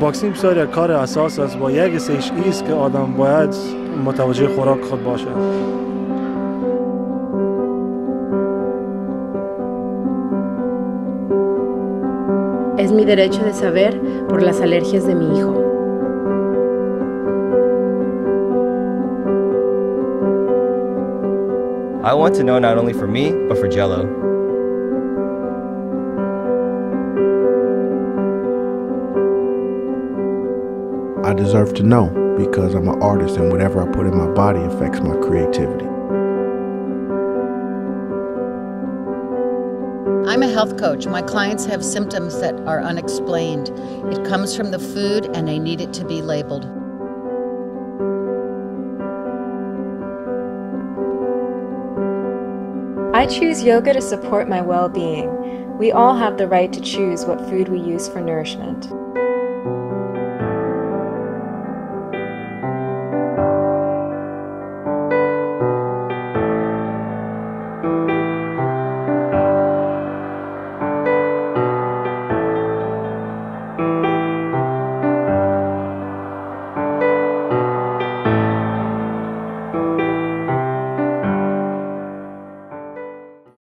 واکسین بسیار یک کار اساس است با یک سیش ایست که آدم باید متوجه خوراک خود باشه Es mi derecho de saber por las alergias de mi hijo. I want to know not only for me, but for Jello. I deserve to know because I'm an artist and whatever I put in my body affects my creativity. I'm a health coach. My clients have symptoms that are unexplained. It comes from the food and they need it to be labeled. I choose yoga to support my well being. We all have the right to choose what food we use for nourishment.